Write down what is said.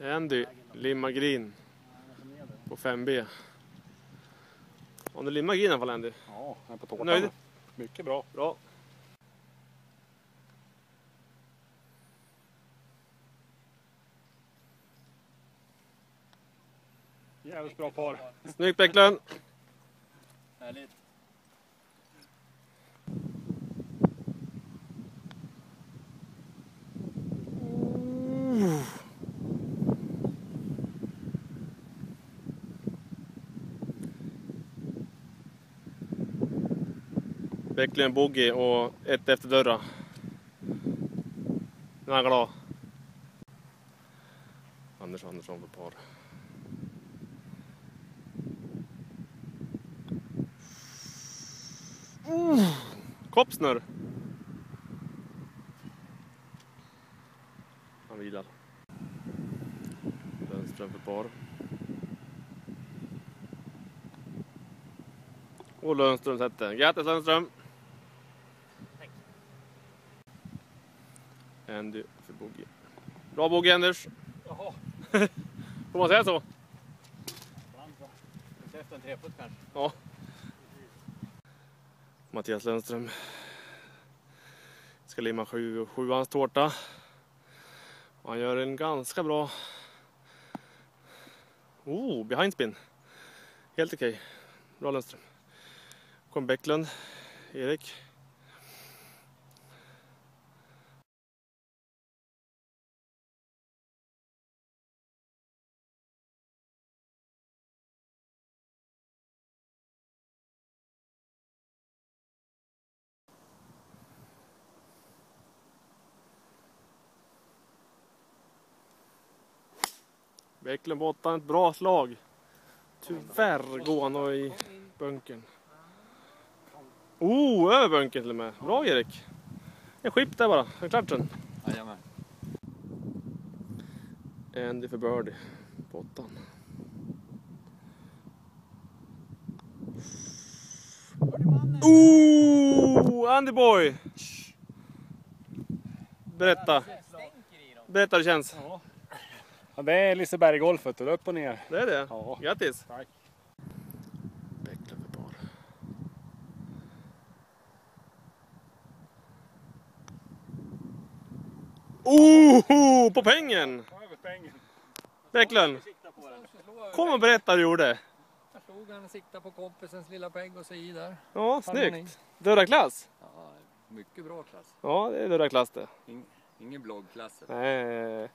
Andy limmar green på 5B. Om du limmar green i alla fall Andy. Ja, jag är på tårtan. Nöjd? Mycket bra. Bra. Jävligt bra par. Snyggt Bäcklund! Härligt. Verkligen bogey och ett efter dörra. Nu är han glad. Anders Andersson på par. Uh, Koppsnurr. Han vilar. Lundström för par. Och Lundström sätter. Grattis Lundström! Andy för bogey. Bra bogey Anders! Jaha, Får man säga så? ibland så. Efter en trefot kanske. Ja. Mattias Lundström ska limma sju, sjuans tårta. Och han gör en ganska bra... Oh, behind spin. Helt okej. Bra Lundström. Kom Bäcklund. Erik. Bäcklund på åttan, ett bra slag. Tyvärr går han i bunkern. Oh, över bunkern till och med. Bra Erik. En chip där bara, klart sen. Jajamän. Andy för birdie på åttan. Oh, Andy boy! Berätta, berätta hur det känns. Ja. det är Liseberg-golfet. Upp och ner. Det är det? Ja. Grattis! Tack. Bäcklund för par. Oh, på pengen! Bäcklund, kom och berätta hur du gjorde. Jag slog han och siktade på kompisens lilla pegg och så i där. Ja, snyggt. Dörraklass. Ja, mycket bra klass. Ja, det är dörraklass det. Ingen bloggklass. Nej,